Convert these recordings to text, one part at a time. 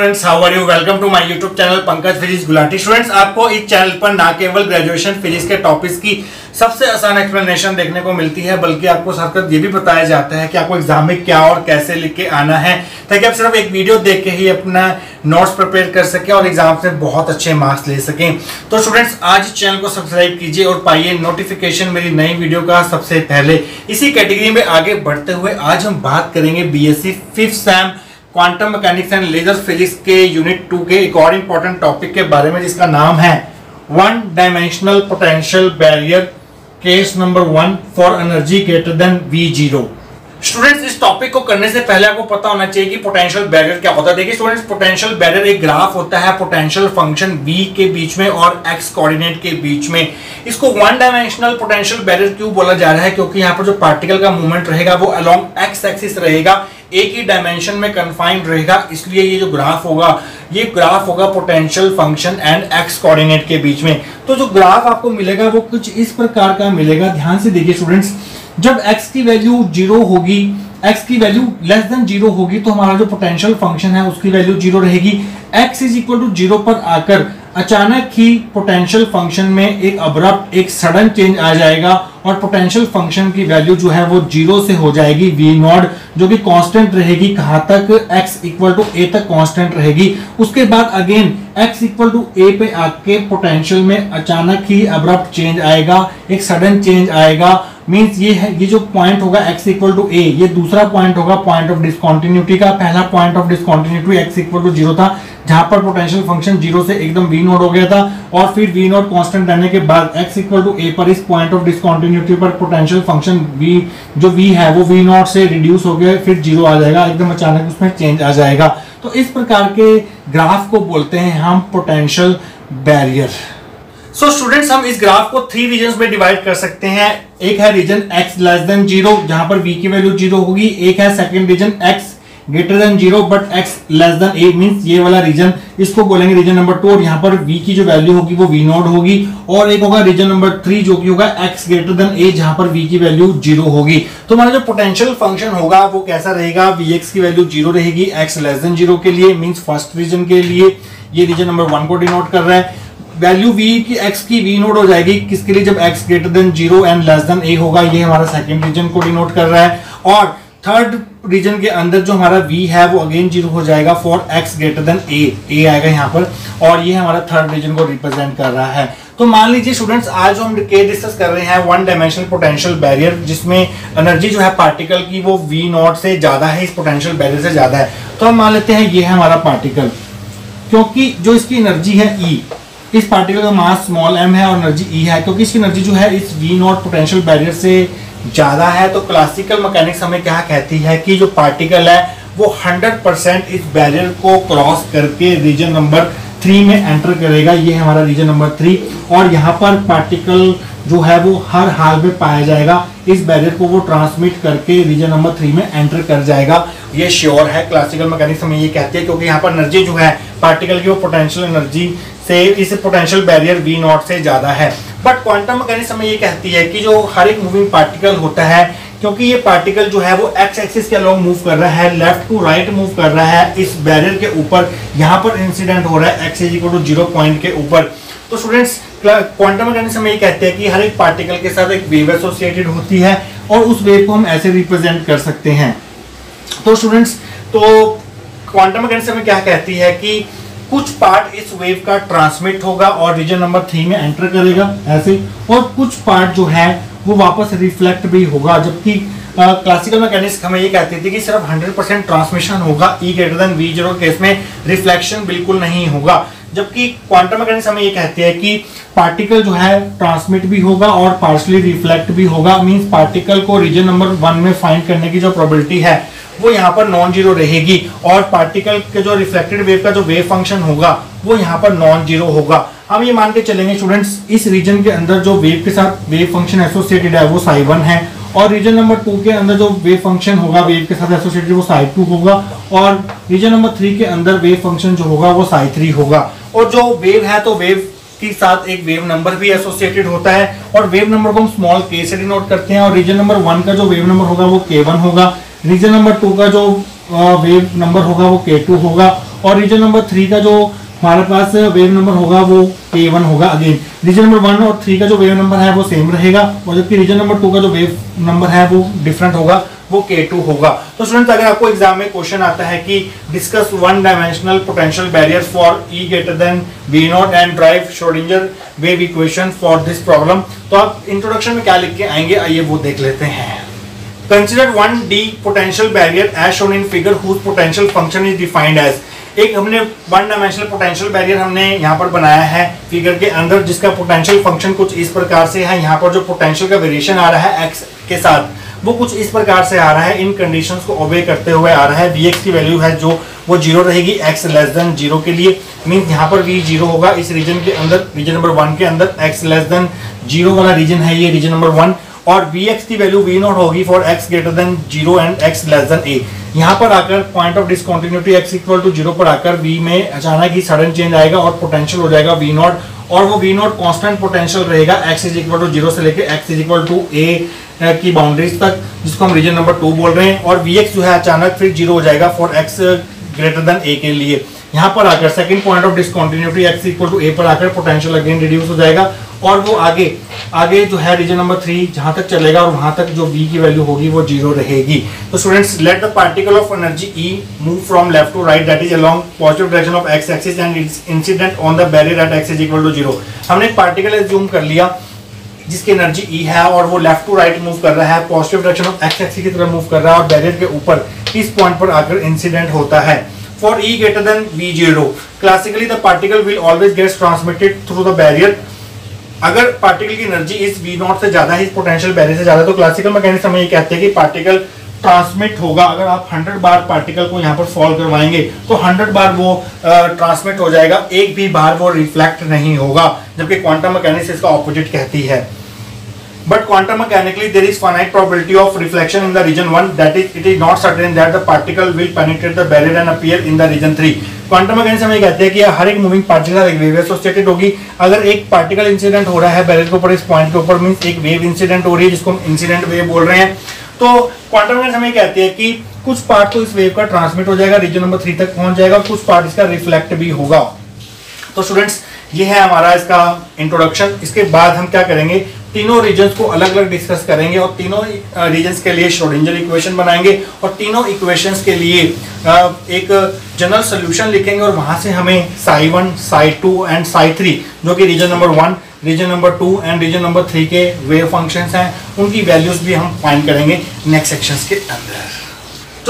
Students how are you welcome to my YouTube channel Pankaj physics Gulati students आपको इस channel पर ना केवल ग्रेजुएशन फिजिक्स के टॉपिक्स की सबसे आसान एक्सप्लेनेशन देखने को मिलती है, बल्कि आपको साथ साथ ये भी बताया जाता है कि आपको एग्ज़ाम में क्या और कैसे लिख के आना है, ताकि आप सिर्फ़ एक वीडियो देख के ही अपना नोट्स प्रिपेयर कर सके और एग्ज़ाम से बहुत अच्छे मार्क्स ले सकें। तो स्टूडेंट्स आज चैनल को सब्सक्राइब कीजिए और पाइए नोटिफिकेशन मेरी नई वीडियो का सबसे पहले। इसी कैटेगरी में आगे बढ़ते हुए आज हम बात करेंगे B S C fifth sem quantum mechanics and laser physics के यूनिट टू के एक और इंपॉर्टेंट टॉपिक के बारे में जिसका नाम है one dimensional potential barrier case number one for energy greater than V zero students इस टॉपिक को करने से पहले आपको पता होना चाहिए कि पोटेंशियल बैरियर क्या होता है। देखिए स्टूडेंट्स पोटेंशियल बैरियर एक ग्राफ होता है पोटेंशियल फ़ंक्शन v के बीच में और x कोऑर्डिनेट के बीच में। इसको वन डायमेंशनल पोटेंशियल बैरियर क्यों बोला जा रहा है? क्योंकि यहाँ पर जो पार्टिकल का मूवमेंट रहेगा वो अलॉन्ग एक्स एक्सिस रहेगा, एक ही डायमेंशन में कन्फाइंड रहेगा। इसलिए ये जो ग्राफ होगा, ये ग्राफ होगा potential function and X coordinate के बीच में। तो जो ग्राफ आपको मिलेगा वो कुछ इस प्रकार का मिलेगा। ध्यान से देखिए स्टूडेंट्स जब x की वैल्यू ज़ीरो होगी, x की वैल्यू लेस देन ज़ीरो होगी तो हमारा जो पोटेंशियल फ़ंक्शन है, उसकी वैल्यू ज़ीरो रहेगी। x is equal to zero पर आकर अचानक ही पोटेंशियल फ़ंक्शन में एक अब्रप्ट एक सडन चेंज आ जाएगा और पोटेंशियल फ़ंक्शन की वैल्यू जो है वो ज़ीरो से हो जाएगी वी नॉट जो कि कांस्टेंट रहेगी। कहाँ तक? x इक्वल टू ए तक कांस्टेंट रहेगी। उसके बाद again x equal to A पे आके पोटेंशियल में अचानक ही अब्रप्ट चेंज आएगा, एक सडन चेंज आएगा। मींस ये है, ये जो पॉइंट होगा x इक्वल टू ए ये दूसरा पॉइंट होगा पॉइंट ऑफ़ डिसकंटिन्यूटी का। पहला point of discontinuity x equal to zero था, जहाँ पर पोटेंशियल फ़ंक्शन ज़ीरो से एकदम v नोट हो गया था, और फिर v नोट कांस्टेंट रहने के बाद x इक्वल टू ए पर इस पॉइंट ऑफ़ डिसकंटिन्यूटी पर पोटेंशियल फ़ंक्शन v, जो v है, वो वी नोट से रिड्यूस हो गया, फिर ज़ीरो आ जाएगा, एकदम अचानक उसमें चेंज आ जाएगा। तो इस प्रकार के ग्राफ को बोलते हैं हम potential barrier so so, students हम इस ग्राफ को थ्री रीजन में डिवाइड कर सकते हैं। एक है region x less than zero जहाँ पर v की वैल्यू ज़ीरो होगी। एक है second region x greater than zero but x less than A means ये वाला रीजन इसको बोलेंगे रीजन नंबर टू और यहाँ पर v की जो वैल्यू होगी वो v नोट होगी। और एक होगा रीजन नंबर थ्री जो कि होगा x ग्रेटर देन a जहाँ पर v की वैल्यू ज़ीरो होगी। तो हमारा जो पोटेंशियल फ़ंक्शन होगा वो कैसा रहेगा? Vx की वैल्यू ज़ीरो रहेगी एक्स लेस देन ज़ीरो के लिए मीन्स फ़र्स्ट रीजन के लिए। ये रीजन नंबर वन को डिनोट कर रहा है। वैल्यू वी की एक्स की वी नोट हो जाएगी। किसके लिए? जब x greater than zero and less than a होगा, ये हमारा सेकंड रीजन को डिनोट कर रहा है। और थर्ड रीजन के अंदर जो हमारा v है, वो अगेन ज़ीरो हो जाएगा for x greater than a a आएगा यहाँ पर, और ये हमारा थर्ड रीजन को रिप्रेजेंट कर रहा है। तो मान लीजिए स्टूडेंट्स आज जो हम के डिस्कस कर रहे हैं वन डायमेंशनल पोटेंशियल बैरियर जिसमें एनर्जी जो है पार्टिकल की, वो v नॉट से ज़्यादा है, इस पोटेंशियल बैरियर से ज़्यादा है। तो हम मान लेते हैं, ये है हमारा पार्टिकल क्योंकि जो इसकी एनर्जी है E इस पार्टिकल का मास स्मॉल एम है और एनर्जी E है, क्योंकि इसकी एनर्जी जो है, इस V नॉट पोटेंशियल बैरियर से ज़्यादा है तो क्लासिकल मैकेनिक्स हमें क्या कहती है कि जो पार्टिकल है, वो 100 परसेंट इस बैरियर को क्रॉस करके रीजन नंबर थ्री में एंटर करेगा। ये हमारा रीजन नंबर थ्री और यहाँ पर पार्टिकल जो है, वो हर हाल में पाया जाएगा। इस बैरियर को वो ट्रांसमिट करके रीजन नंबर थ्री में एंटर कर जाएगा। ये श्योर है। क्लासिकल मैकेनिक्स हमें ये कहते हैं, क्योंकि यहाँ पर एनर्जी जो है पार्टिकल की वो पोटेंशियल एनर्जी से इस पोटेंशियल बैरियर वी नॉट से ज़्यादा है। बट क्वांटम मैकेनिक्स हमें ये कहती है कि जो हर एक मूविंग पार्टिकल होता है, क्योंकि ये पार्टिकल जो है वो एक्स एक्सिस के अलोंग मूव कर रहा है लेफ़्ट टू राइट मूव कर रहा है, इस बैरियर के ऊपर। यहाँ पर इंसिडेंट हो रहा है X is equal to zero point के ऊपर। तो स्टूडेंट्स क्वांटम मैकेनिक्स हमें ये कहते हैं कि हर एक पार्टिकल के साथ एक वेव एसोसिएटेड होती है, और उस वेव को हम ऐसे रिप्रेजेंट कर सकते हैं। तो स्टूडेंट्स तो क्वांटम मैकेनिक्स हमें क्या कहती है कि कुछ पार्ट इस वेव का ट्रांसमिट होगा और रीजन नंबर थ्री में एंटर करेगा, ऐसे। और कुछ पार्ट जो है, वो वापस रिफ्लेक्ट भी होगा, जबकि क्लासिकल मैकेनिक्स हमें ये कहती थी कि सिर्फ़ 100 परसेंट ट्रांसमिशन होगा E greater than V zero case में रिफ्लेक्शन बिल्कुल नहीं होगा। जबकि क्वांटम मैकेनिक्स हमें ये कहती है कि पार्टिकल जो है ट्रांसमिट भी होगा और पार्शली रिफ्लेक्ट भी होगा मींस पार्टिकल को रीजन नंबर वन में फाइंड करने की जो प्रोबेबिलिटी है वो यहाँ पर नॉन ज़ीरो रहेगी और पार्टिकल के जो रिफ्लेक्टेड वेव का जो वेव फ़ंक्शन होगा, वो यहाँ पर नॉन ज़ीरो होगा। हम ये मान के चलेंगे स्टूडेंट्स इस रीजन के अंदर जो वेव के साथ वेव फ़ंक्शन एसोसिएटेड है, वो साई वन है। और रीजन नंबर टू के अंदर जो वेव फ़ंक्शन होगा वेव के साथ एसोसिएटेड वो साई टू होगा। और रीजन नंबर थ्री के अंदर वेव फ़ंक्शन जो होगा, वो साई थ्री होगा। और जो वेव है तो वेव के साथ एक वेव नंबर भी एसोसिएटेड होता है। और वेव नंबर को हम स्मॉल के से डिनोट करते हैं और रीजन नंबर वन का जो वेव नंबर होगा, वो के वन होगा। रीजन नंबर टू का जो वेव नंबर होगा वो के टू होगा और रीजन नंबर थ्री का जो हमारे पास वेव नंबर होगा वो के वन होगा अगेन रीजन नंबर वन और थ्री का जो वेव नंबर है वो सेम रहेगा और जबकि रीजन नंबर टू का जो वेव नंबर है वो डिफरेंट होगा, वो के टू होगा. तो स्टूडेंट्स अगर आपको एग्ज़ाम में क्वेश्चन आता है कि discuss one dimensional potential barrier for E greater than V naught and derive Schrodinger wave equation for this problem तो आप इंट्रोडक्शन में क्या लिख के आएँगे, आइए वो देख लेते हैं. Consider one D potential barrier as shown in figure potential function is defined as एक हमने वन डायमेंशनल पोटेंशियल बैरियर हमने यहाँ पर बनाया है फिगर के अंदर, जिसका पोटेंशियल फ़ंक्शन कुछ इस प्रकार से है। यहाँ पर जो पोटेंशियल का वेरिएशन आ रहा है एक्स के साथ, वो कुछ इस प्रकार से आ रहा है। इन कंडीशंस को ओबे करते हुए आ रहा है। वी की वैल्यू है जो, वो ज़ीरो रहेगी एक्स लेस देन ज़ीरो के लिए। मीन यहाँ पर वी ज़ीरो होगा। इस रीजन के अंदर रीजन नंबर वन के अंदर एक्स लेस देन ज़ीरो वाला रीजन है ये रीजन नंबर वन और वी एक्स की वैल्यू वी नॉट होगी for x greater than zero and x less than a यहाँ पर आकर point of discontinuity x equal to zero पर आकर वी में अचानक ही सडन चेंज आएगा और पोटेंशियल हो जाएगा वी नॉट और वो वी नॉट कॉन्स्टेंट पोटेंशियल रहेगा x is equal to zero से लेकर x is equal to a की बाउंड्रीज तक, जिसको हम रीजन नंबर टू बोल रहे हैं। और वी एक्स जो है अचानक फिर ज़ीरो हो जाएगा for x greater than a के लिए। यहाँ पर आकर second point of discontinuity x equal to a पर आकर पोटेंशियल अगेन रिड्यूस हो जाएगा। और वो आगे आगे जो है रीजन नंबर थ्री जहाँ तक चलेगा और वहाँ तक जो बी की वैल्यू होगी वो ज़ीरो रहेगी। तो students let the particle of energy e move from left to right that is along positive direction of x axis and it's incident on the barrier at x is equal to zero हमने एक particle assume कर लिया, जिसकी energy E है और वो left to right move कर रहा है positive direction of x axis की तरफ़ मूव कर रहा है और बैरियर के ऊपर इस पॉइंट पर आकर इंसिडेंट होता है। E greater than V zero classically the particle will always gets transmitted through the barrier अगर पार्टिकल की एनर्जी इस वी नॉट से ज़्यादा है, इस पोटेंशियल बैरियर से ज़्यादा तो क्लासिकल मैकेनिक्स हमें ये कहते हैं कि पार्टिकल ट्रांसमिट होगा। अगर आप 100 बार पार्टिकल को यहाँ पर फॉल करवाएँगे तो 100 बार वो ट्रांसमिट हो जाएगा। एक भी बार वो रिफ्लेक्ट नहीं होगा, जबकि क्वांटम मैकेनिक्स इसका ऑपोजिट कहती है। But quantum mechanically there is finite probability of reflection in the region one that is it is not certain that the particle will penetrate the barrier and appear in the region three quantum mechanics हमें कहते हैं कि हर एक moving particle एक wave associated होगी। अगर एक पार्टिकल इंसिडेंट हो रहा है बैरियर के ऊपर, इस पॉइंट के ऊपर मींस एक वेव इंसिडेंट हो रही है, जिसको हम इंसिडेंट वेव बोल रहे हैं तो क्वांटम मैकेनिक्स हमें कहते हैं कि कुछ पार्ट तो इस वेव का ट्रांसमिट हो जाएगा रीजन नंबर थ्री तक पहुँच जाएगा कुछ पार्ट इसका रिफ्लेक्ट भी होगा। तो स्टूडेंट्स ये है हमारा इसका इंट्रोडक्शन इसके बाद हम क्या करेंगे? तीनों रीजन्स को अलग अलग डिस्कस करेंगे और तीनों रीजन्स के लिए श्रोडिंजर इक्वेशन बनाएँगे और तीनों इक्वेशंस के लिए एक जनरल सोल्यूशन लिखेंगे और वहाँ से हमें psi one psi two and psi three जो कि region number one region number two and region number three के वेव फ़ंक्शंस हैं, उनकी वैल्यूज़ भी हम फाइंड करेंगे नेक्स्ट सेक्शंस के अंदर।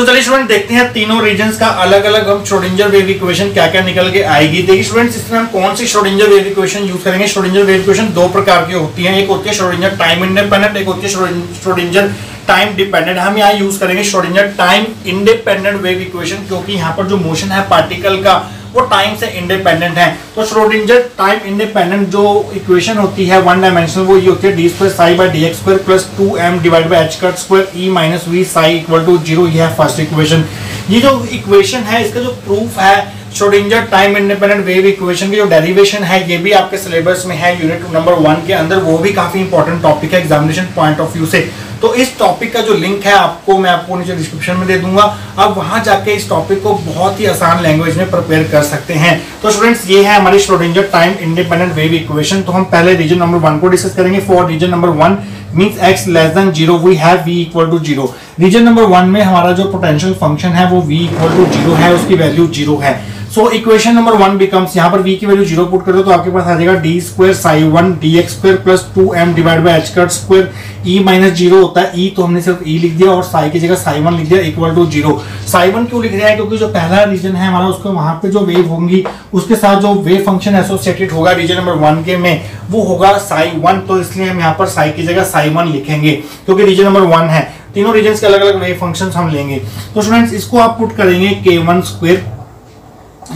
तो चलिए स्टूडेंट देखते हैं तीनों रीजन का अलग अलग हम श्रोडिंजर वेव इक्वेशन क्या क्या निकल के आएगी। देखिए स्टूडेंट्स इसमें हम कौन सी श्रोडिंजर वेव इक्वेशन यूज़ करेंगे? श्रोडिंजर वेव इक्वेशन दो प्रकार की होती है। एक होती है श्रोडिंजर टाइम इंडिपेंडेंट एक होती है श्रोडिंजर टाइम डिपेंडेंट हम यहाँ यूज़ करेंगे Schrodinger time independent wave equation क्योंकि यहाँ पर जो मोशन है पार्टिकल का, वो टाइम से इंडिपेंडेंट है। तो श्रोडिंजर टाइम इंडिपेंडेंट जो इक्वेशन होती है वन डायमेंशनल वो ये होती है d square psi by d x square plus two m divide by h cut square E minus V psi equal to zero first equation ये जो इक्वेशन है, इसका जो प्रूफ है Schrodinger time independent wave equation की जो derivation है, ये भी आपके सिलेबस में है यूनिट नंबर वन के अंदर, वो भी काफ़ी इंपॉर्टेंट टॉपिक है एग्जामिनेशन पॉइंट ऑफ़ व्यू से। तो इस टॉपिक का जो लिंक है, आपको मैं आपको नीचे डिस्क्रिप्शन में दे दूँगा। आप वहाँ जाके इस टॉपिक को बहुत ही आसान लैंग्वेज में प्रिपेयर कर सकते हैं। तो स्टूडेंट्स ये है हमारी Schrodinger time independent wave equation तो हम पहले रीजन नंबर वन को डिस्कस करेंगे। For region number one means x less than zero we have V equal to zero region number one में हमारा जो पोटेंशियल फ़ंक्शन है, वो वी इक्वल टू ज़ीरो है, उसकी वैल्यू ज़ीरो है। So equation number one becomes यहाँ पर v की वैल्यू ज़ीरो पुट कर दो तो आपके पास आ जाएगा d square psi one d x square plus two m divide by h cut square E minus zero होता है. ई e तो हमने सिर्फ़ ई e लिख दिया और साई की जगह साई वन लिख दिया equal to zero psi one क्यों लिख रहा है? क्योंकि जो पहला रीजन है हमारा, उसको वहाँ पे जो वेव होंगी, उसके साथ जो वेव फ़ंक्शन एसोसिएटेड होगा रीजन नंबर वन के में, वो होगा साई वन तो इसलिए हम यहाँ पर साई की जगह साई वन लिखेंगे, क्योंकि रीजन नंबर वन है. तीनों रीजन के अलग अलग वेव फ़ंक्शन हम लेंगे. तो स्टूडेंट्स इसको आप पुट करेंगे के वन स्क्वेयर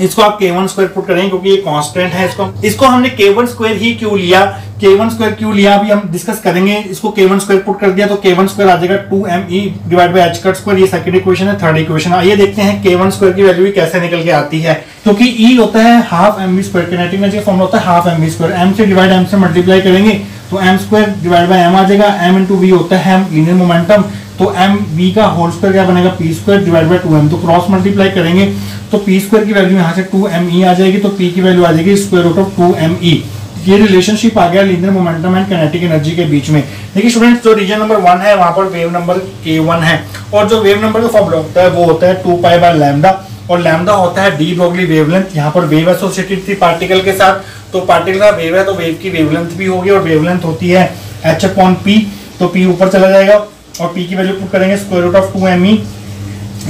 इसको आप के वन स्क्वायर पुट करेंगे क्योंकि ये कांस्टेंट है इसको। इसको हमने के वन स्क्वायर ही क्यों लिया? के वन स्क्वायर क्यों लिया? अभी हम डिस्कस करेंगे। इसको के वन स्क्वायर पुट कर दिया तो के वन स्क्वायर आ जाएगा two m E divide by h cut square ये सेकंड इक्वेशन है थर्ड इक्वेशन आइए देखते हैं के वन स्क्वायर की वैल्यू कैसे निकल के आती है। क्योंकि ई होता है half m v square kinetic energy का फॉर्मूला होता है half m v square m से डिवाइड एम से मल्टीप्लाई करेंगे तो m square divide by m आ जाएगा। एम इंटू वी होता है लीनियर मोमेंटम तो एम बी का होल स्क्वायर क्या बनेगा? P square divide by two m तो क्रॉस मल्टीप्लाई करेंगे तो पी स्क्वायर की वैल्यू यहाँ से टू एम ई आ जाएगी तो पी की वैल्यू आ जाएगी square root of two m E ये रिलेशनशिप आ गया linear momentum and kinetic energy के बीच में। देखिए स्टूडेंट्स जो रीजन नंबर वन है, वहाँ पर वेव नंबर के वन है। और जो वेव नंबर का फॉर्मूला होता है, वो होता है टू पाई बाय लैम्डा और लैम्डा होता है डी ब्रॉगली वेवलेंथ यहाँ पर वेव एसोसिएटेड थी पार्टिकल के साथ। तो पार्टिकल का वेव है तो वेव की वेवलेंथ भी होगी और वेवलेंथ होती है एच अपॉन पी तो पी ऊपर चला जाएगा। और पी की वैल्यू करेंगे square root of two m E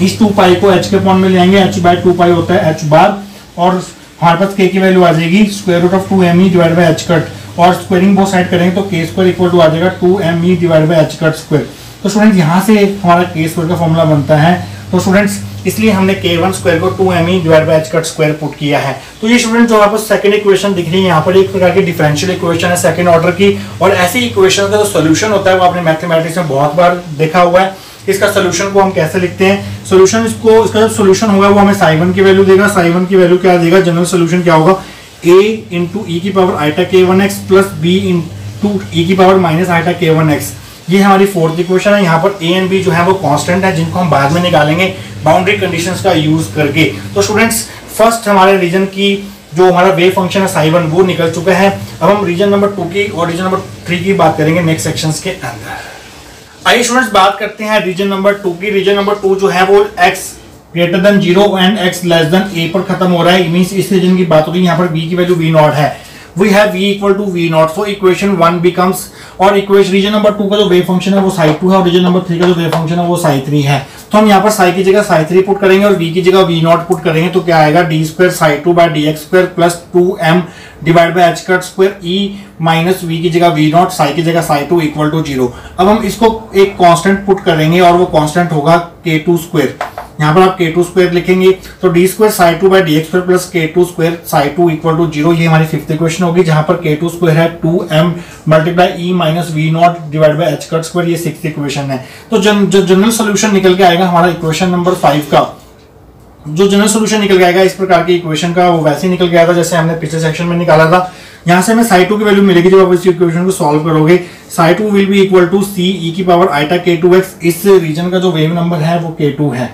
is two pi को एच के पॉइंट में लेंगे एच बाय टू पाई होता है एच बार और हमारे पास के की वैल्यू आ जाएगी square root of two m E divide by h cut और स्क्वायरिंग बोथ साइड करेंगे तो के स्क्वायर इक्वल टू आ जाएगा two m E divide by h cut square तो स्टूडेंट यहाँ से हमारा के स्क्वायर का फॉर्मूला बनता है। तो स्टूडेंट्स इसलिए हमने के वन स्क्वायर को two m divide by h cut square put किया है। तो ये स्टूडेंट जो आपको सेकंड इक्वेशन दिख रही है, यहाँ पर एक प्रकार की डिफरेंशियल इक्वेशन है सेकंड ऑर्डर की। और ऐसी इक्वेशन का जो सोल्यूशन होता है, वो आपने मैथमेटिक्स में बहुत बार देखा हुआ है। इसका सोल्यूशन को हम कैसे लिखते हैं? सोल्यूशन इसको, इसका जो सोल्यूशन होगा, वो हमें साई वन की वैल्यू देगा। साई वन की वैल्यू क्या देगा? जनरल सोल्यूशन क्या होगा? ए इंटू ई की power iota k one x plus b into की power minus iota k one x ये हमारी फोर्थ इक्वेशन है। यहाँ पर ए एंड बी जो है वो कांस्टेंट है, जिनको हम बाद में निकालेंगे बाउंड्री कंडीशंस का यूज़ करके। तो स्टूडेंट्स फ़र्स्ट हमारे रीजन की जो हमारा वे फ़ंक्शन है साई वन वो निकल चुका है। अब हम रीजन नंबर टू की और रीजन नंबर थ्री की बात करेंगे नेक्स्ट सेक्शन के अंदर। आइए स्टूडेंट्स बात करते हैं रीजन नंबर टू की। रीजन नंबर टू जो है वो x greater than zero and x less than a पर खत्म हो रहा है। मीन इस रीजन की बात हो रही है यहाँ पर बी की वैल्यू वी नॉट है। We have v equal to V naught so equation one becomes और इक्वेशन रीजन नंबर टू का जो वेव फ़ंक्शन है वो साई टू है और रीजन नंबर थ्री का जो वेव फ़ंक्शन है वो साई थ्री है। तो हम यहाँ पर साई की जगह साई थ्री पुट करेंगे और v की जगह वी नॉट पुट करेंगे तो क्या आएगा? D square psi two by d x plus two m divide by h cut E minus V की जगह वी नॉट साई की जगह psi two equal to zero अब हम इसको एक कांस्टेंट पुट करेंगे और वो कांस्टेंट होगा के टू स्क्वायर यहाँ पर आप के टू स्क्वायर लिखेंगे तो d square psi two by d x plus k two square psi two equal to zero हमारी फिफ्थ इक्वेशन होगी जहाँ पर के टू स्क्वायर है two m multiply E minus V naught divide by h cut square ये six equation है। तो जन, जो जनरल सोल्यूशन निकल के आएगा हमारा इक्वेशन नंबर फाइव का। जो जनरल सोल्यूशन निकल के आएगा इस प्रकार की इक्वेशन का वो वैसे ही निकल गया था जैसे हमने पिछले सेक्शन में निकाला था। यहाँ से हमें साई टू की वैल्यू मिलेगी जब आप इस इक्वेशन को सॉल्व करोगे। Psi two will be equal to c e की power iota k two x इस रीजन का जो वेव नंबर है वो के टू है।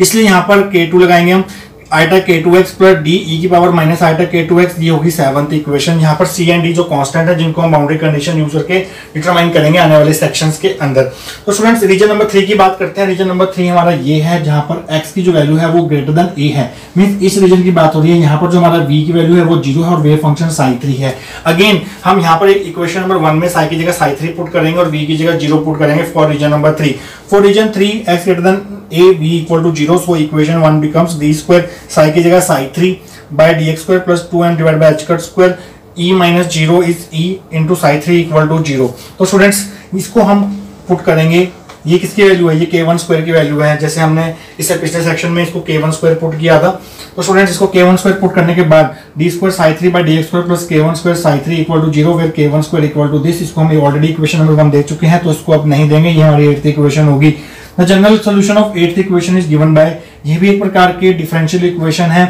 इसलिए यहाँ पर के टू लगाएँगे हम। Iota k two x plus d e की power minus iota k two x ये होगी सेवंथ इक्वेशन यहाँ पर सी एंड डी जो कांस्टेंट है, जिनको हम बाउंड्री कंडीशन यूज़ करके डिटरमाइन करेंगे आने वाले सेक्शंस के अंदर। तो स्टूडेंट्स रीजन नंबर थ्री की बात करते हैं। रीजन नंबर थ्री हमारा ये है, जहाँ पर एक्स की जो वैल्यू है, वो ग्रेटर देन ए है। मीन इस रीजन की बात हो रही है। यहाँ पर जो हमारा वी की वैल्यू है, वो ज़ीरो है और वे फ़ंक्शन साई थ्री है। अगेन हम यहाँ पर इक्वेशन नंबर वन में साई की जगह साई थ्री पुट करेंगे और वी की जगह ज़ीरो पुट करेंगे for region number three for region three x greater than a, b equal to 0 so equation 1 becomes d square. Psi की जगह psi 3 by dx square plus 2m divided by h cut square e minus 0 is e into psi 3 equal to 0 तो students इसको हम put करेंगे। ये किसकी value है? ये के वन स्क्वायर की वैल्यू है। जैसे हमने इससे पिछले सेक्शन में इसको के वन स्क्वायर पुट किया था। तो स्टूडेंट्स इसको के वन स्क्वायर पुट करने के बाद d square psi three by d x square plus k one square psi three equal to zero where k one square equal to this इसको हम ऑलरेडी इक्वेशन नंबर वन दे चुके हैं तो इसको अब नहीं देंगे। ये हमारी एट्थ इक्वेशन होगी। The general solution of eighth equation is given by ये भी एक प्रकार के डिफरेंशियल इक्वेशन है।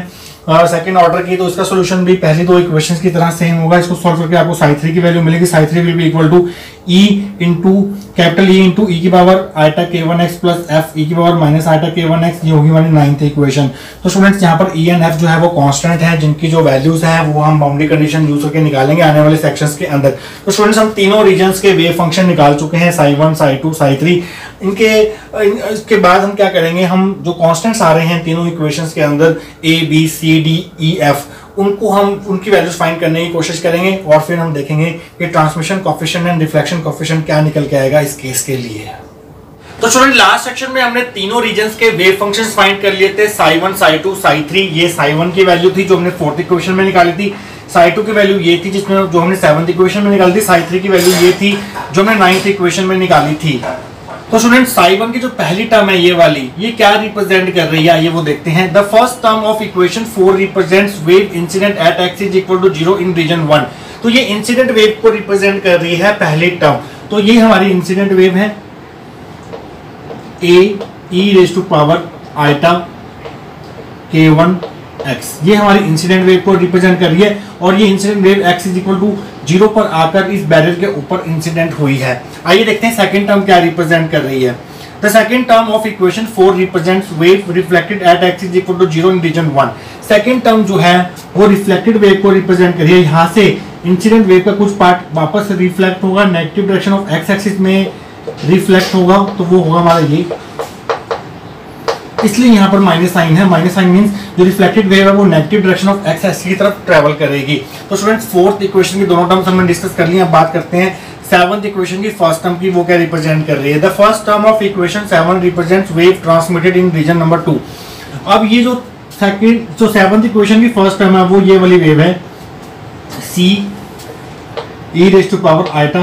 सेकंड ऑर्डर की तो इसका सोल्यूशन भी पहली दो इक्वेशंस की तरह सेम होगा। इसको सॉल्व करके आपको साई थ्री की वैल्यू मिलेगी। Psi three will be equal to e into capital E into e की power iota k one x plus f e की power minus iota k one x ये होगी हमारी नाइन्थ इक्वेशन तो स्टूडेंट्स यहाँ पर ई एंड एफ़ जो है वो कांस्टेंट है, जिनकी जो वैल्यूज़ है, वो हम बाउंड्री कंडीशन यूज़ करके निकालेंगे आने वाले सेक्शंस के अंदर। तो स्टूडेंट्स हम तीनों रीजन के वेव फ़ंक्शन निकाल चुके हैं psi one psi two psi three इनके इसके बाद हम क्या करेंगे, हम जो कॉन्स्टेंट्स आ रहे हैं तीनों इक्वेशंस के अंदर a b c d e f उनको हम, उनकी वैल्यूज़ फाइंड करने की कोशिश करेंगे और फिर हम देखेंगे कि transmission coefficient and reflection coefficient क्या निकल के आएगा इस केस के लिए। तो स्टूडेंट लास्ट सेक्शन में हमने तीनों रीजन के वेव फ़ंक्शंस फाइंड कर लिए थे psi one psi two psi three ये साई वन की वैल्यू थी जो हमने फोर्थ इक्वेशन में निकाली थी। साई टू की वैल्यू ये थी जिसमें जो हमने सेवंथ इक्वेशन में निकाली थी साई थ्री की वैल्यू ये थी जो हमने नाइन्थ इक्वेशन में निकाली थी। तो स्टूडेंट साई वन की जो पहली टर्म है ये वाली, ये क्या रिप्रेजेंट कर रही है? ये वो देखते हैं। The first term of equation four represents wave incident at x is equal to zero in region one तो ये इंसिडेंट वेव को रिप्रेजेंट कर रही है पहली टर्म तो ये हमारी इंसिडेंट वेव है। A e raise to power iota k one x ये हमारी इंसिडेंट वेव को रिप्रेजेंट कर रही है। और ये incident wave x is equal to zero पर आकर इस बैरियर के ऊपर इंसिडेंट हुई है। आइए देखते हैं सेकंड टर्म क्या रिप्रेजेंट कर रही है। The second term of equation four represents wave reflected at x is equal to zero in region one second term जो है, वो रिफ्लेक्टेड वेव को रिप्रेजेंट कर रही है। यहाँ से इंसिडेंट वेव का कुछ पार्ट वापस रिफ्लेक्ट होगा। Negative direction of x axis में रिफ्लेक्ट होगा तो वो होगा हमारा ये इसलिए यहाँ पर माइनस साइन है। माइनस साइन मींस जो रिफ्लेक्टेड वेव है, वो negative direction of x axis की तरफ़ ट्रेवल करेगी। तो स्टूडेंट्स फोर्थ इक्वेशन की दोनों टर्म्स हमने डिस्कस कर लिया बात करते हैं सेवंथ इक्वेशन की फ़र्स्ट टर्म की, वो क्या रिप्रेजेंट कर रही है? The first term of equation seven represents wave transmitted in region number two अब ये जो सेकंड जो सेवंथ इक्वेशन की फ़र्स्ट टर्म है, वो ये वाली वेव है। C e raise to power iota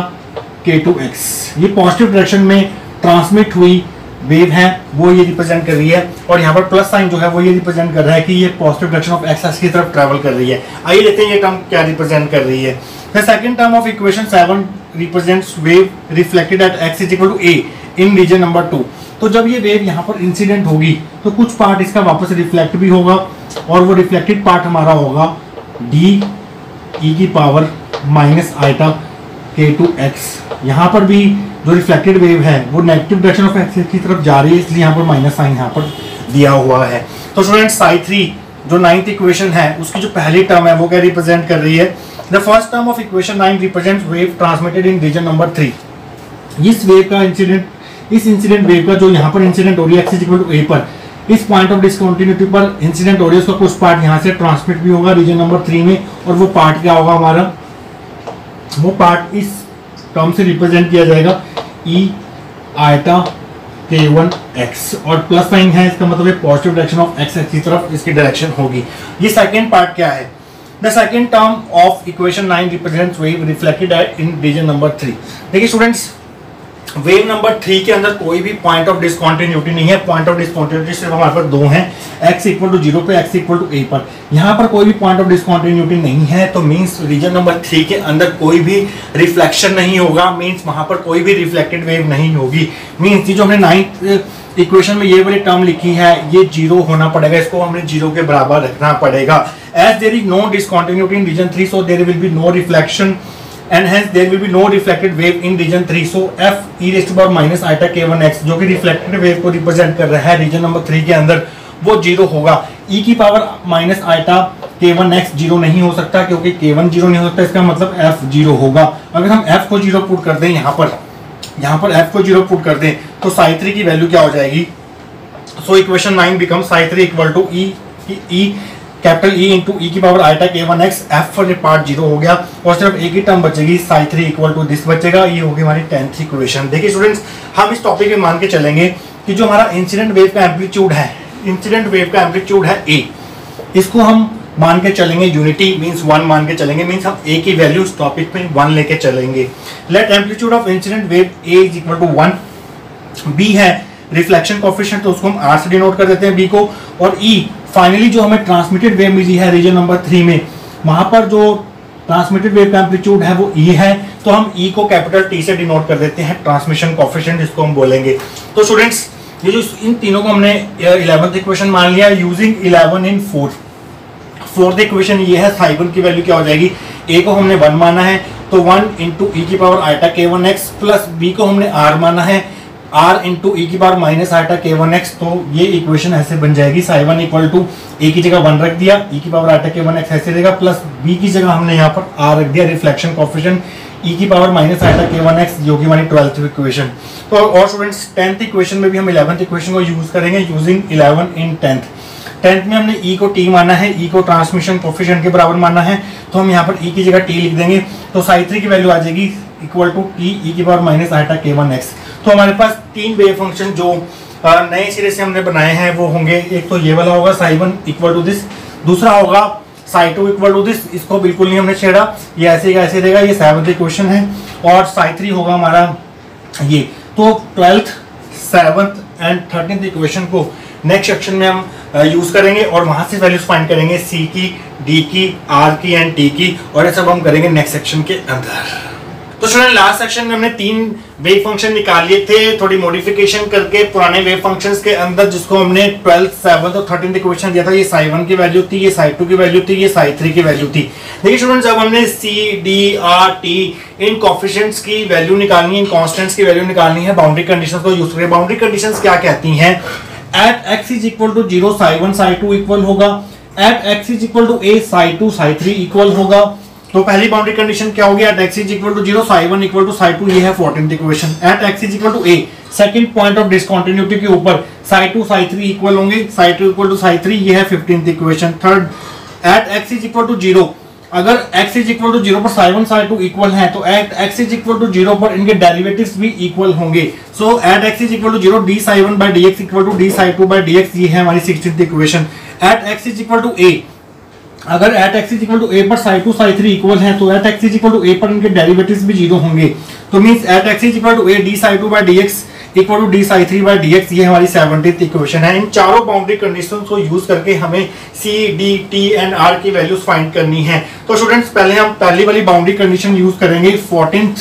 k two x ये पॉजिटिव डायरेक्शन में ट्रांसमिट हुई वेव है, वो ये रिप्रेजेंट कर रही है। और यहाँ पर प्लस साइन जो है, वो ये रिप्रेजेंट कर रहा है कि ये पॉजिटिव डायरेक्शन ऑफ़ एक्स की तरफ़ ट्रेवल कर रही है। आइए देखते हैं ये टर्म क्या रिप्रेजेंट कर रही है। The second term of equation seven represents wave reflected at x is equal to A in region number two तो जब ये वेव यहाँ पर इंसिडेंट होगी तो कुछ पार्ट इसका वापस रिफ्लेक्ट भी होगा और वो रिफ्लेक्टेड पार्ट हमारा होगा डी ई e की power minus iota k two x यहाँ पर भी जो रिफ्लेक्टेड वेव है, वो नेगेटिव डायरेक्शन ऑफ़ एक्सिस की तरफ़ जा रही है, इसलिए यहाँ पर माइनस साइन यहाँ पर दिया हुआ है। तो स्टूडेंट साई थ्री जो नाइन्थ इक्वेशन है, उसकी जो पहली टर्म है, वो क्या रिप्रेजेंट कर रही है? The first term of equation nine represent wave transmitted in region number three इस वेव का इंसिडेंट इस इंसिडेंट वेव का जो यहाँ पर इंसिडेंट हो रही है एक्सिस टू ए पर, इस पॉइंट ऑफ़ डिसकंटिन्यूटी पर इंसिडेंट हो रही है, उसका कुछ पार्ट यहाँ से ट्रांसमिट भी होगा रीजन नंबर थ्री में, और वो पार्ट क्या होगा हमारा? वो पार्ट इस टर्म से रिप्रेजेंट किया जाएगा। E iota k one x और प्लस साइन है, इसका मतलब positive direction of x x की तरफ़ इसकी डायरेक्शन होगी। ये सेकेंड पार्ट क्या है? The second term of equation nine represent wave reflected in region number three देखिए स्टूडेंट्स वेव नंबर थ्री के अंदर कोई भी पॉइंट ऑफ़ डिसकॉन्टिन्यूटी नहीं है। पॉइंट ऑफ़ डिसकॉन्टिन्यूटी सिर्फ़ हमारे पास दो हैं। एक्स इक्वल टू ज़ीरो पे एक्स इक्वल टू ए पर। यहाँ पर कोई भी पॉइंट ऑफ़ डिसकॉन्टिन्यूटी नहीं है तो मीन्स रीजन नंबर थ्री के अंदर कोई भी रिफ्लेक्शन नहीं होगा। मीन्स वहाँ पर कोई भी रिफ्लेक्टेड वेव नहीं होगी। मीन्स जो हमने नाइन्थ इक्वेशन में ये वाली टर्म लिखी है, ये ज़ीरो होना पड़ेगा। इसको हमने ज़ीरो के बराबर रखना पड़ेगा। As there is no discontinuity in region three so there will be no reflection and hence, there will be no reflected wave in region 3 so, f e raised to power minus iota k1x जो कि reflected wave को represent कर रहा है region number 3 के अंदर, वो zero होगा। e की power minus iota k1x zero नहीं हो सकता, क्योंकि k1 ज़ीरो नहीं हो सकता। इसका मतलब f ज़ीरो होगा। अगर हम f को ज़ीरो पुट कर दें यहाँ पर यहाँ पर f को ज़ीरो पुट कर दें तो साई थ्री की वैल्यू क्या हो जाएगी? So equation nine become psi three equal to e e capital E into e की power iota k one x F part zero हो गया। और सिर्फ़ एक ही टर्म बचेगी psi three equal to this बचेगा। ये होगी हमारी टेंथ इक्वेशन देखिए स्टूडेंट्स हम इस टॉपिक में मान के चलेंगे कि जो हमारा इंसिडेंट वेव का एम्पलीट्यूड है इंसिडेंट वेव का एम्पलीट्यूड है ए इसको हम मान के चलेंगे यूनिटी मींस वन मान के चलेंगे मींस हम ए की वैल्यू इस टॉपिक में वन लेके चलेंगे। Let amplitude of incident wave A is equal to one B है रिफ्लेक्शन कॉफिशिएंट तो उसको हम आर से डिनोट कर देते हैं बी को। और ई e फाइनली जो हमें ट्रांसमिटेड वेव मिली है रीजन नंबर थ्री में, वहाँ पर जो ट्रांसमिटेड वेव का एम्पलीट्यूड है वो ई e है तो हम ई e को कैपिटल टी से डिनोट कर देते हैं ट्रांसमिशन कॉफिशिएंट जिसको हम बोलेंगे। तो स्टूडेंट्स ये जो इन तीनों को हमने इलेवंथ इक्वेशन मान लिया using eleven in fourth fourth equation ये है साइबन की वैल्यू क्या हो जाएगी? ए को हमने वन माना है तो वन इंटू ई की power iota k one x plus B को हमने आर माना है आर इंटू ई की बार minus eta k one x तो ये इक्वेशन ऐसे बन जाएगी। Psi one equal to A की जगह वन रख दिया। ई की power eta k one x ऐसे देगा प्लस बी की जगह हमने यहाँ पर आर रख दिया रिफ्लेक्शन कॉफिशन ई की power minus eta k one x जो कि हमारी ट्वेल्थ इक्वेशन तो और स्टूडेंट्स टेंथ इक्वेशन में भी हम इलेवंथ इक्वेशन को यूज़ करेंगे using eleven in tenth tenth में हमने ई e को टी माना है ई e को ट्रांसमिशन कोफिशिएंट के बराबर माना है तो हम यहाँ पर ई e की जगह टी लिख देंगे। तो साई थ्री की वैल्यू आ जाएगी इक्वल टू टी ई की power minus eta k one x तो हमारे पास तीन वेव फ़ंक्शन जो नए सिरे से हमने बनाए हैं, वो होंगे। एक तो ये वाला होगा psi one equal to this दूसरा होगा psi two equal to this इसको बिल्कुल नहीं हमने छेड़ा। ये ऐसे ही ऐसे रहेगा, ये सेवंथ इक्वेशन है, और साई थ्री होगा हमारा ये। तो twelfth seventh and thirteenth equation को नेक्स्ट सेक्शन में हम यूज़ करेंगे, और वहाँ से वैल्यूज़ फाइंड करेंगे सी की डी की आर की एंड टी की, और ये सब हम करेंगे नेक्स्ट सेक्शन के अंदर। तो स्टूडेंट लास्ट सेक्शन में हमने तीन वेव फ़ंक्शन निकाल लिए थे, थोड़ी मॉडिफिकेशन करके पुराने वेव फ़ंक्शंस के अंदर, जिसको हमने ट्वेल्थ सेवंथ और थर्टीन इक्वेशन दिया था, ये साई वन की वैल्यू थी, ये साई टू की वैल्यू थी, ये साई थ्री की वैल्यू थी। देखिए स्टूडेंट्स अब हमने सी डी आर टी इन कॉफिशेंट्स की वैल्यू निकालनी है, इन कॉन्स्टेंट्स की वैल्यू निकालनी है बाउंड्री कंडीशन को यूज़ करें बाउंड्री कंडीशन क्या कहती है? At x is equal to zero psi one psi two equal होगा। At x is equal to A psi two psi three equal होगा। तो पहली बाउंड्री कंडीशन क्या होगी at x is equal to zero psi one equal to psi two ये है fourteen equation at x is equal to a second point of discontinuity के ऊपर psi two psi three equal होंगे psi two equal to psi three ये है fifteen equation third at x is equal to zero अगर x is equal to zero पर psi one psi two equal है तो eight x is equal to zero पर इनके derivatives भी equal होंगे so at x is equal to zero d psi one by d x equal to d psi two by d x ये है हमारी sixteen equation at x is equal to A अगर at x is equal to A पर psi two psi three equal है तो at x is equal to A पर इनके derivatives भी ज़ीरो होंगे। तो means at x is equal to A d psi two by d x equal to d psi three by d x ये हमारी seventeen equation है। इन चारों boundary condition को यूज़ करके हमें C D T and R की values find करनी है। तो स्टूडेंट्स पहले हम पहली वाली बाउंड्री कंडीशन यूज़ करेंगे फोर्टीन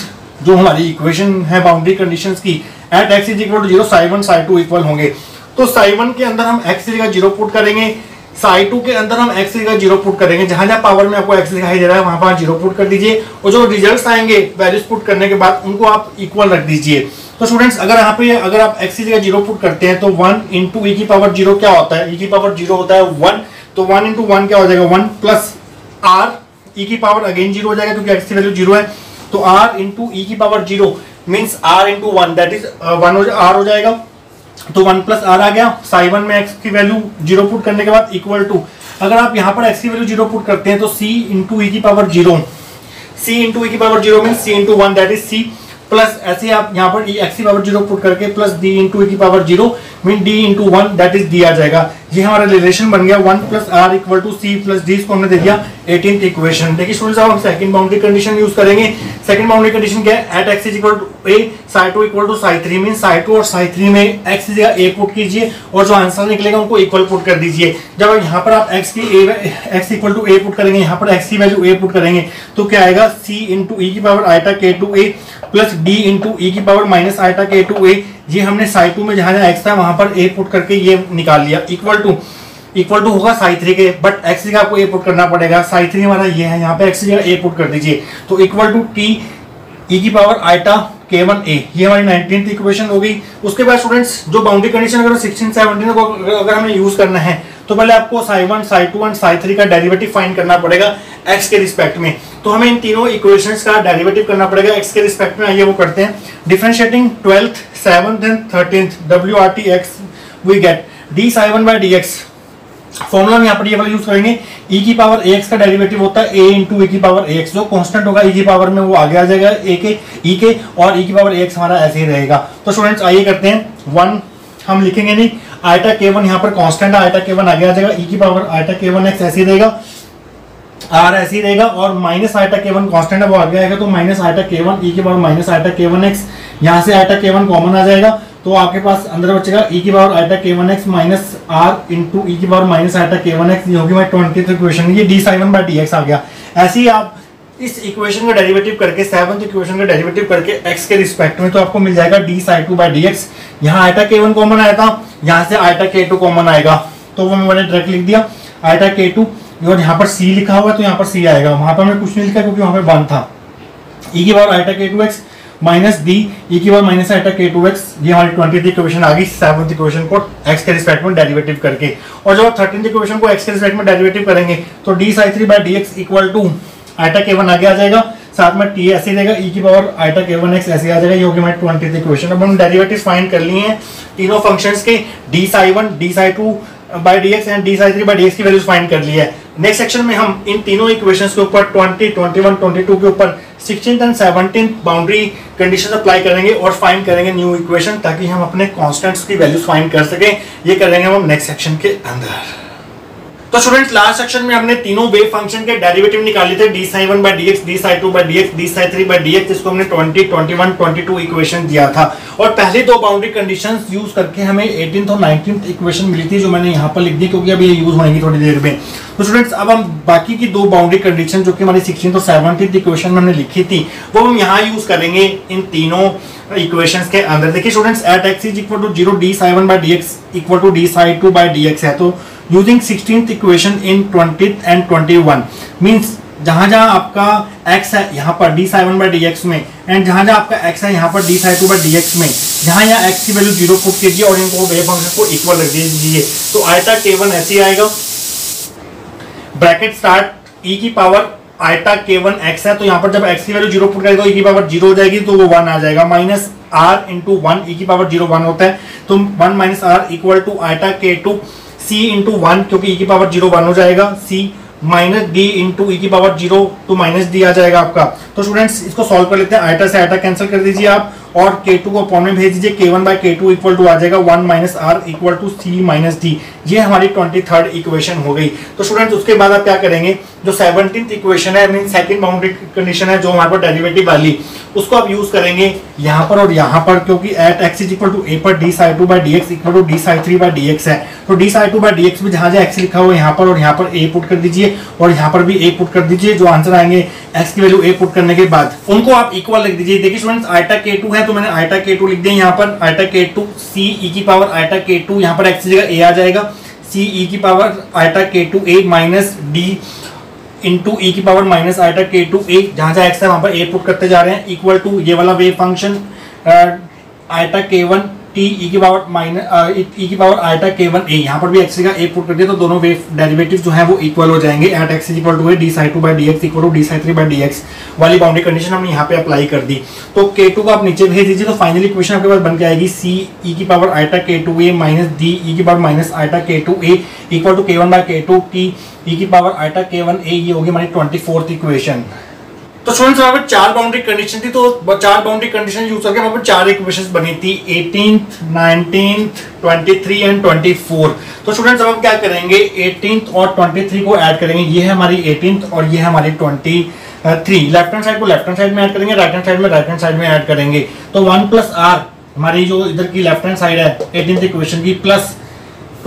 जो हमारी इक्वेशन है बाउंड्री कंडीशन की। At x is equal to zero psi one psi two equal होंगे। तो साई वन के अंदर हम एक्स की जगह ज़ीरो पुट करेंगे। साई टू के अंदर हम एक्स का ज़ीरो पुट करेंगे। जहाँ जहाँ पावर में आपको एक्स दिखाई दे रहा है, वहाँ पर ज़ीरो पुट कर दीजिए। और जो रिजल्ट्स आएँगे वैल्यूज़ पुट करने के बाद, उनको आप इक्वल रख दीजिए। तो स्टूडेंट्स अगर यहाँ पे, अगर आप एक्स की ज़ीरो पुट करते हैं तो वन इंटू ई की पावर ज़ीरो क्या होता है? ई की पावर ज़ीरो होता है वन तो वन इंटू क्या हो जाएगा? वन प्लस आर ई की पावर अगेन ज़ीरो हो जाएगा, क्योंकि एक्स की वैल्यू ज़ीरो है। तो आर इंटू ई की power zero means R into one that is one R हो जाएगा। तो वन प्लस आर आ गया साई वन में एक्स की वैल्यू ज़ीरो पुट करने के बाद इक्वल टू अगर आप यहाँ पर एक्स की वैल्यू ज़ीरो पुट करते हैं तो सी इंटू ई की power zero C into e की power zero mean C into one that is C plus ऐसे आप यहाँ पर एक्स की पावर ज़ीरो पुट करके प्लस डी इंटू ई की power zero mean D into one that is D आ जाएगा। ये हमारा रिलेशन बन गया one plus R equal to C plus D इसको हमने दे दिया एटीन इक्वेशन देखिए स्टूडेंट्स अब हम सेकंड बाउंड्री कंडीशन यूज़ करेंगे। सेकंड बाउंड्री कंडीशन क्या है? At x is equal to A psi two equal to psi three mean psi two और साई थ्री में एक्स की जगह ए पुट कीजिए और जो आंसर निकलेगा उनको इक्वल पुट कर दीजिए। जब यहाँ पर आप एक्स की x equal to A put करेंगे, यहाँ पर एक्स की वैल्यू ए पुट करेंगे तो क्या आएगा? सी इंटू ई की power iota k two A plus D into e की power minus iota k two A ये हमने साई टू में जहाँ जहाँ एक्स था, वहाँ पर ए पुट करके ये निकाल लिया. इक्वल टू इक्वल टू होगा साई थ्री के बट एक्स का आपको ए पुट करना पड़ेगा. साई थ्री हमारा ये है, यहाँ पे एक्स जगह ए पुट कर दीजिए. तो इक्वल टू टी ई की power iota k one A ये हमारी नाइनटीन इक्वेशन हो गई. उसके बाद स्टूडेंट्स जो बाउंड्री कंडीशन अगर सिक्सटीन सेवनटीन को अगर हमें यूज़ करना है तो पहले आपको psi one psi two and psi three का डेरिवेटिव फाइंड करना पड़ेगा एक्स के रिस्पेक्ट में. तो हमें इन तीनों इक्वेशंस का डेरिवेटिव करना पड़ेगा। एक्स के रिस्पेक्ट में आइए, वो करते हैं। Differentiating twelfth seventh and thirteenth W R T x we get d psi one by d x formula में यहाँ पर ये वाला यूज़ करेंगे। e की पावर ए एक्स का डेरिवेटिव होता है, a इंटू ई की पावर ए एक्स जो कांस्टेंट होगा e की पावर में वो आगे आ जाएगा, a के e के, और e की पावर ए एक्स हमारा ऐसे ही रहेगा। तो स्टूडेंट्स आइए करते हैं। वन हम लिखेंगे नहीं। आइटा के वन यहाँ पर कांस्टेंट है आइटा के वन आगे आ जाएगा। ई की power iota k one x ऐसे ही रहेगा। आर ऐसे रहेगा और minus iota k one constant है वो आगे आएगा तो minus iota k one e की power minus iota k one x यहाँ से आइटा के वन कॉमन आ जाएगा। तो आपके पास अंदर बचेगा ई की power iota k one x minus R into e की power minus iota k one x ये होगी हमारी ट्वेंटी इक्वेशन ये d psi one by d x आ गया। ऐसे ही आप इस इक्वेशन का डेरिवेटिव करके सेवन इक्वेशन का डेरिवेटिव करके एक्स के रिस्पेक्ट में तो आपको मिल जाएगा d psi two by d x यहाँ आइटा के वन कॉमन आया था, यहाँ से आइटा के टू कॉमन आएगा। तो वो मैंने डायरेक्ट लिख दिया आइटा के टू और यहाँ पर सी लिखा हुआ है तो यहाँ पर सी आएगा। वहाँ पर मैंने कुछ नहीं लिखा क्योंकि वहाँ पर वन था। ई की बार eta k two x minus d e की बार minus eta k two x ये हमारी ट्वेंटी इक्वेशन आ गई सेवंथ इक्वेशन को एक्स के रिस्पेक्ट में डेरिवेटिव करके। और जब थर्टीन इक्वेशन को एक्स के रिस्पेक्ट में डेरिवेटिव करेंगे तो d psi three by d x equal to eta k one आगे आ जाएगा। साथ में टी ऐसे रहेगा ई की power eta k one x ऐसे आ जाएगा। ये होगी हमारी ट्वेंटी इक्वेशन अब हम डेरिवेटिव फाइंड कर लिए हैं तीनों फ़ंक्शंस के। D psi one d psi two by d x and d psi three by की वैल्यूज़ फाइंड कर ली है। नेक्स्ट सेक्शन में हम इन तीनों इक्वेशंस के ऊपर 20, 21, 22 के ऊपर 16th and 17th boundary condition apply करेंगे और फाइंड करेंगे न्यू इक्वेशन ताकि हम अपने कॉन्स्टेंट्स की वैल्यूज़ फाइंड कर सकें। ये करेंगे हम नेक्स्ट सेक्शन के अंदर। तो स्टूडेंट्स लास्ट सेक्शन में हमने तीनों वेव फ़ंक्शन के डेरिवेटिव निकाले थे d psi one by d x d psi two by d x d psi three by d x इसको हमने twenty twenty one twenty two equation दिया था। और पहले दो बाउंड्री कंडीशन यूज़ करके हमें एटीन और नाइनटीन इक्वेशन मिली थी, जो मैंने यहाँ पर लिख दी, क्योंकि अभी ये यूज़ होंगी थोड़ी देर में। तो स्टूडेंट्स अब हम बाकी की दो बाउंड्री कंडीशन जो कि हमारी सिक्सटीन और सेवनटीन इक्वेशन में हमने लिखी थी, वो हम यहाँ यूज़ करेंगे इन तीनों इक्वेशंस के अंदर। देखिए students at x is equal to zero d psi one by d x equal to d psi two by d x है तो using sixteen equation in twenty and twenty one means जहाँ जहाँ आपका x है, यहाँ पर d psi one by d x में and जहाँ जहाँ आपका x है, यहाँ पर d psi two by d x में। जहाँ यहाँ x की वैल्यू ज़ीरो पुट कीजिए और इनको वेव फ़ंक्शन को इक्वल रख दीजिए। तो आयता के वन ऐसे आएगा। ब्रैकेट स्टार्ट e की पावर आयता के वन एक्स है तो यहाँ पर जब x की वैल्यू ज़ीरो पुट करेगा तो e की पावर ज़ीरो हो जाएगी तो वो वन आ जाएगा। Minus r into one e की पावर ज़ीरो वन होता है। तो one minus r equal to eta k two c into one क्योंकि e की पावर ज़ीरो वन हो जाएगा। C minus d into e की power zero two minus d आ जाएगा आपका। तो स्टूडेंट्स इसको सॉल्व कर लेते हैं। आयटा से आयटा कैंसिल कर दीजिए आप और के टू को अपॉन में भेज दीजिए। K one by k two equal to आ जाएगा। One minus r equal to c minus d ये हमारी ट्वेंटी थर्ड इक्वेशन हो गई। तो स्टूडेंट्स उसके बाद आप क्या करेंगे? जो सेवनटीन इक्वेशन है मीन सेकंड बाउंड्री कंडीशन है, जो हमारे पास डेरिवेटिव वाली, उसको आप यूज़ करेंगे यहाँ पर और यहाँ पर, क्योंकि at x is equal to a पर d psi two by d x equal to d psi three by d x है। तो d psi two by d x में जहाँ जहाँ एक्स लिखा हुआ यहाँ पर और यहाँ पर ए पुट कर दीजिए और यहाँ पर भी ए पुट कर दीजिए, जो आंसर आएँगे एक्स की वैल्यू ए पुट करने के बाद। उनको आप इक्वल लिख दीजिए। देखिए स्टूडेंट्स आइटा के टू है तो मैंने आइटा के टू लिख दिया यहाँ पर। आइटा के टू सी ई की पावर आइटा के टू यहाँ पर एक्स की जगह ए आ जाएगा। सी ई की power eta k two a minus d into e की power minus eta k two a जहाँ जहाँ एक्स है, वहाँ पर ए पुट करते जा रहे हैं इक्वल टू ये वाला वेव फ़ंक्शन आईटा के वन टी ई की पावर माइनस ई की power eta k one a यहाँ पर भी एक्स का ए पुट कर दिया तो दोनों वेव डेरिवेटिव जो है वो इक्वल हो जाएँगे. At x is equal to a d psi two by d x equal to d psi three by d x वाली बाउंड्री कंडीशन हमने यहाँ पे अप्लाई कर दी. तो के टू को आप नीचे भेज दीजिए तो फाइनली इक्वेशन आपके पास बन के आएगी. सी ई की power eta k two a minus d e की power minus eta k two a equal to k one by k two t e की power eta k one a ये होगी हमारी ट्वेंटी फोर्थ इक्वेशन तो students वहाँ पर चार boundary condition थी तो चार बाउंड्री कंडीशन यूज़ करके वहाँ पर चार इक्वेशंस बनी थी 18th 19th 23 एंड 24 तो स्टूडेंट्स अब हम क्या करेंगे? 18th और 23 को ऐड करेंगे। ये है हमारी 18th और ये है हमारी 23 लेफ़्ट हैंड साइड को लेफ़्ट हैंड साइड में ऐड करेंगे राइट हैंड साइड में राइट हैंड साइड में ऐड करेंगे. तो 1 प्लस आर हमारी जो इधर की लेफ़्ट हैंड साइड है एटीन इक्वेशन की प्लस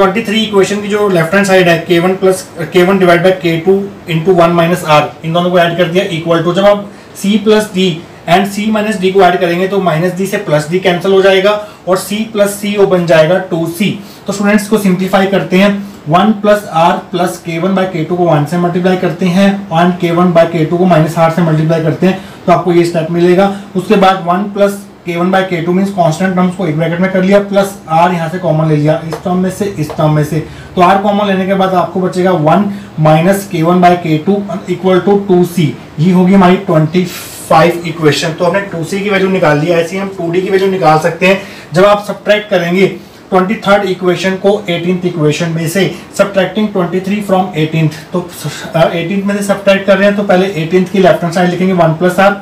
23 इक्वेशन की जो लेफ़्ट हैंड साइड है k1 plus k one divide by k two into one minus r इन दोनों को ऐड कर दिया इक्वल टू जब आप c plus d and c minus d को ऐड करेंगे तो माइनस डी से प्लस डी कैंसिल हो जाएगा और c प्लस सी वो बन जाएगा टू सी तो स्टूडेंट्स को सिंप्लीफाई करते हैं one plus r plus k one by k two को वन से मल्टीप्लाई करते हैं one k one by k two को माइनस आर से मल्टीप्लाई करते हैं। तो आपको ये स्टेप मिलेगा। उसके बाद one plus k one by k two mean constant terms को एक ब्रैकेट में कर लिया प्लस आर यहाँ से कॉमन ले लिया। इस टर्म में से, इस टर्म में से। तो आर कॉमन लेने के बाद आपको बचेगा one minus k one by k two equal to two c ये होगी हमारी ट्वेंटी फाइव इक्वेशन तो हमने टू सी की वैल्यू निकाल लिया ऐसे हम टू डी की वैल्यू निकाल सकते हैं। जब आप सब्ट्रैक्ट करेंगे ट्वेंटी थर्ड इक्वेशन को एटीन इक्वेशन में से subtracting twenty three from eighteen तो एटीन में से सब्ट्रैक्ट कर रहे हैं तो पहले एटीन की लेफ़्ट हैंड साइड लिखेंगे वन प्लस आर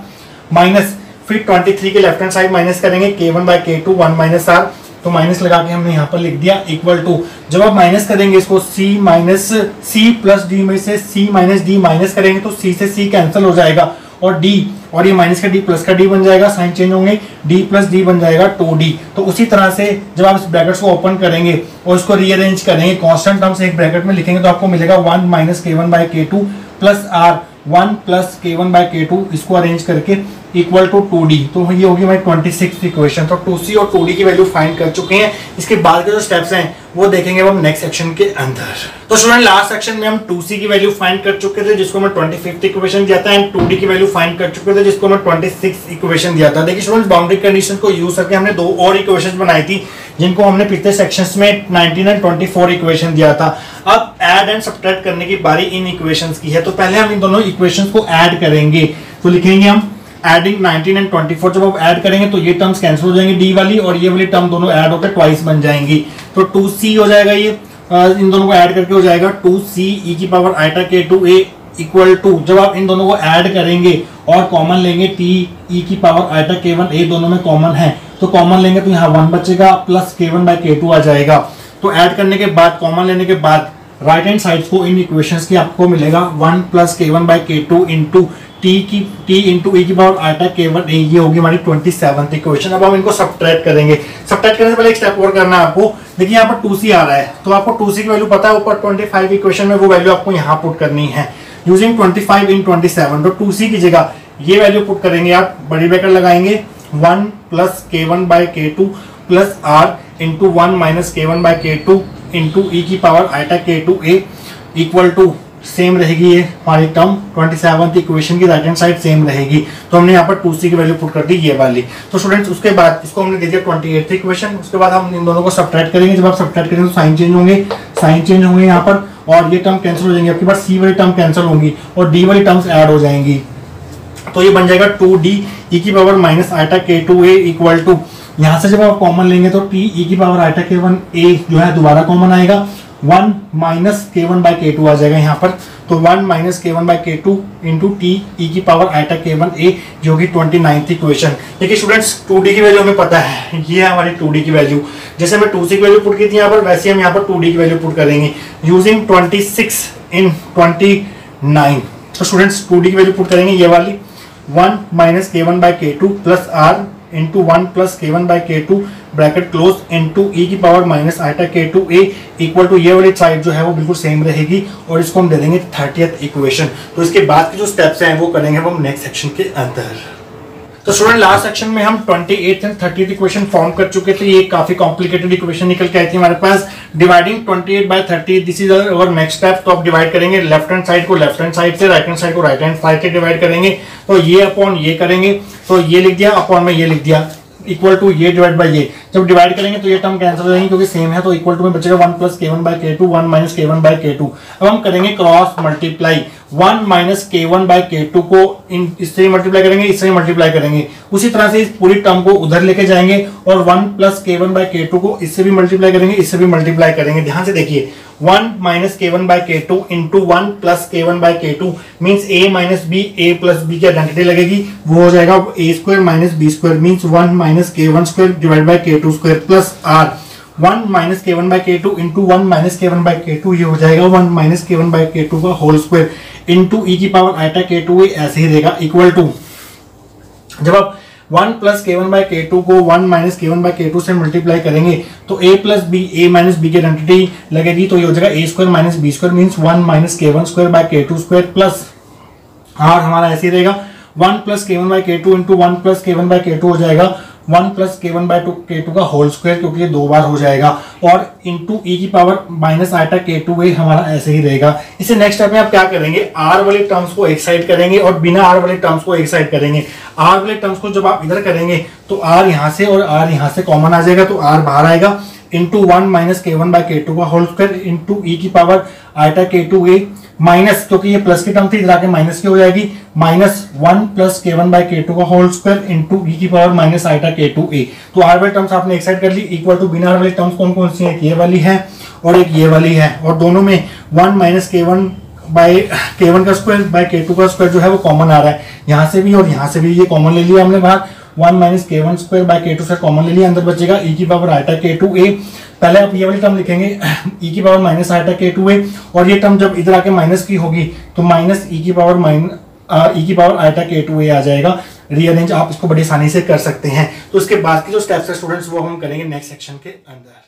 माइनस फिर 23 के लेफ़्ट हैंड साइड माइनस करेंगे k one by k two one minus r तो माइनस लगा के हमने यहाँ पर लिख दिया इक्वल टू जब आप माइनस करेंगे इसको, c minus c plus d में से c माइनस डी माइनस करेंगे तो c से c कैंसिल हो जाएगा, और d, और ये माइनस का d प्लस का d बन जाएगा साइन चेंज होंगे, d प्लस डी बन जाएगा टू डी तो उसी तरह से जब आप इस ब्रैकेट्स को ओपन करेंगे और इसको रीअरेंज करेंगे कॉन्स्टेंट टर्म्स एक ब्रैकेट में लिखेंगे तो आपको मिलेगा one minus k one by k two plus r one plus k one by k two इसको अरेंज करके इक्वल टू टू डी तो ये होगी हमारी ट्वेंटी सिक्स इक्वेशन तो टू सी और टू डी की वैल्यू फाइंड कर चुके हैं। इसके बाद के जो स्टेप्स हैं वो देखेंगे हम नेक्स्ट सेक्शन के अंदर। तो स्टूडेंट लास्ट सेक्शन में हम टू सी की वैल्यू फाइंड कर चुके थे, जिसको मैं ट्वेंटी फिफ्थ इक्वेशन दिया था एंड टू डी की वैल्यू फाइंड कर चुके थे, जिसको मैं ट्वेंटी सिक्स इक्वेशन दिया था। देखिए स्टूडेंट बाउंड्री कंडीशन को यूज़ करके हमने दो और इक्वेशन बनाई थी, जिनको हमने पिछले सेक्शंस में 19 एंड 24 इक्वेशन दिया था। अब ऐड एंड सब्ट्रैक्ट करने की बारी इन इक्वेशंस की है तो पहले हम इन दोनों इक्वेशंस को ऐड करेंगे। तो लिखेंगे हम एडिंग 19 एंड 24 जब आप ऐड करेंगे तो ये टर्म्स कैंसिल हो जाएँगे डी वाली और ये वाली टर्म दोनों ऐड होकर ट्वाइस बन जाएँगी। तो 2c हो जाएगा ये इन दोनों को ऐड करके हो जाएगा 2c e की power eta k two a equal to जब आप इन दोनों को ऐड करेंगे और कॉमन लेंगे टी ई e की power eta k one a दोनों में कॉमन है तो कॉमन लेंगे तो यहाँ वन बचेगा plus k one by k two आ जाएगा। तो ऐड करने के बाद कॉमन लेने के बाद राइट हैंड साइड को इन इक्वेशंस की आपको मिलेगा one plus k one by k two into t की टी इंटू ई की पावर आटा के वन ये होगी हमारी ट्वेंटी सेवन इक्वेशन अब हम इनको सब्ट्रैक्ट करेंगे। सब्ट्रैक्ट करने से पहले एक स्टेप और करना है आपको। देखिए, यहाँ पर टू सी आ रहा है। तो आपको टू सी की वैल्यू पता है, ऊपर ट्वेंटी फाइव इक्वेशन में वो वैल्यू आपको यहाँ पुट करनी है। Using twenty five in twenty seven तो टू सी की जगह ये वैल्यू पुट करेंगे आप। बड़ी ब्रैकेट लगाएँगे। One plus k one by k two plus r into one minus k one by k two into e की power eta k two a equal to same रहेगी ये, हमारी टर्म ट्वेंटी सेवन इक्वेशन की right hand side same रहेगी। तो हमने यहाँ पर टू सी की वैल्यू पुट कर दी, ये वाली। तो स्टूडेंट्स उसके बाद इसको हमने दे दिया ट्वेंटी एट इक्वेशन उसके बाद हम इन दोनों को सब्ट्रैक्ट करेंगे। जब आप सब्ट्रैक्ट करेंगे तो साइन चेंज होंगे साइन चेंज होंगे यहाँ पर, और ये टर्म कैंसिल हो जाएँगे। आपके पास सी वाली टर्म कैंसिल होंगी, और डी वाली टर्म्स ऐड हो जाएँगी। तो ये बन जाएगा टू डी ई की power minus eta k two A equal to यहाँ से जब आप कॉमन लेंगे तो टी ई की power eta k one a जो है, दोबारा कॉमन आएगा। One minus k one by k two आ जाएगा यहाँ पर। तो one minus k one by k two into t e की power eta k one a जो कि ट्वेंटी नाइन्थ इक्वेशन देखिए स्टूडेंट्स टू डी की वैल्यू हमें पता है। ये है हमारी टू डी की वैल्यू जैसे हमें टू सी की वैल्यू पुट की थी यहाँ पर, वैसे हम यहाँ पर टू डी की वैल्यू पुट करेंगे। Using twenty six in twenty nine तो स्टूडेंट्स टू डी की वैल्यू पुट करेंगे ये वाली। One minus k one by k two plus r into one plus k one by k two bracket close into e की power minus eta k two a equal to ये वाली side जो है वो बिल्कुल सेम रहेगी और इसको हम दे देंगे थर्टियथ इक्वेशन तो इसके बाद के जो स्टेप्स हैं वो करेंगे हम नेक्स्ट सेक्शन के अंदर. तो स्टूडेंट लास्ट सेक्शन में हम 28th and 30th equation form कर चुके थे। ये काफ़ी कॉम्प्लिकेटेड इक्वेशन निकल के आई थी हमारे पास। Dividing 28 by 30 this is our next step तो आप डिवाइड करेंगे लेफ़्ट हैंड साइड को लेफ़्ट हैंड साइड से राइट हैंड साइड को राइट हैंड साइड से डिवाइड करेंगे। तो ये अपॉन ये करेंगे। तो ये लिख दिया अपॉन में ये लिख दिया। इक्वल टू ये डिवाइड बाई ये। जब डिवाइड करेंगे तो ये टर्म कैंसिल जाएँगे क्योंकि सेम है तो इक्वल टू में बचेगा one plus k one by k two one minus k one by k two अब हम करेंगे cross multiply one minus k one by k two को इससे मल्टीप्लाई करेंगे, इससे मल्टीप्लाई करेंगे। उसी तरह से इस पूरी टर्म को उधर लेके जाएँगे और one plus k one by k two को इससे भी मल्टीप्लाई करेंगे, इससे भी मल्टीप्लाई करेंगे। ध्यान से देखिए, one minus k one by k two into one plus k one by k two means a minus b a plus b की आइडेंटिटी लगेगी। वो हो जाएगा a square minus b square means one minus k one square divide by k two square plus r one minus k one by k two into one minus k one by k two, ये हो जाएगा one minus k one by k two का whole square into e की power iota के to ऐसे ही रहेगा equal to जब आप one plus k one by k two को one minus k one by k two से मल्टीप्लाई करेंगे तो a plus b a minus b की आइडेंटिटी लगेगी तो ये हो जाएगा a square minus b square means one minus k one square by k two square plus r हमारा ऐसे ही रहेगा, one plus k one by k two into one plus k one by k two हो जाएगा one plus k one by two, k two का whole square, क्योंकि ये दो बार हो जाएगा। और इंटू ई की power minus eta k two ए हमारा ऐसे ही रहेगा। इसे नेक्स्ट स्टेप में आप क्या करेंगे? आर वाले टर्म्स को एक साइड करेंगे और बिना आर वाले टर्म्स को एक साइड करेंगे। आर वाले टर्म्स को जब आप इधर करेंगे तो आर यहाँ से और आर यहाँ से कॉमन आ जाएगा तो आर बाहर आएगा। Into one minus k one by k two का होल स्क्वायर इंटू ई की पावर आटा के टू ए माइनस, क्योंकि ये प्लस की टर्म थी, इधर आके माइनस की हो जाएगी। Minus one plus k one by k two का होल स्क्वायर इंटू ई की power minus eta k two a. तो आर वाली टर्म्स आपने एक साइड कर ली इक्वल टू बिना आर वाली टर्म्स कौन कौन सी है? ये वाली है और एक ये वाली है। और दोनों में one minus k one by k one का स्क्वायर बाय के टू का स्क्वायर जो है वो कॉमन आ रहा है। यहाँ से भी और यहाँ से भी ये कॉमन ले लिया हमने बाहर। One minus k one square by k two से कॉमन ले लिया, अंदर बचेगा ई की power eta k two a. पहले आप ये वाली टर्म लिखेंगे ई की power minus eta k two a और ये टर्म जब इधर आके माइनस की होगी तो माइनस ई की पावर माइन ई की power eta k two a आ जाएगा। रीअरेंज आप इसको बड़ी आसानी से कर सकते हैं। तो उसके बाद के जो स्टेप्स है स्टूडेंट्स वो हम करेंगे नेक्स्ट सेक्शन के अंदर।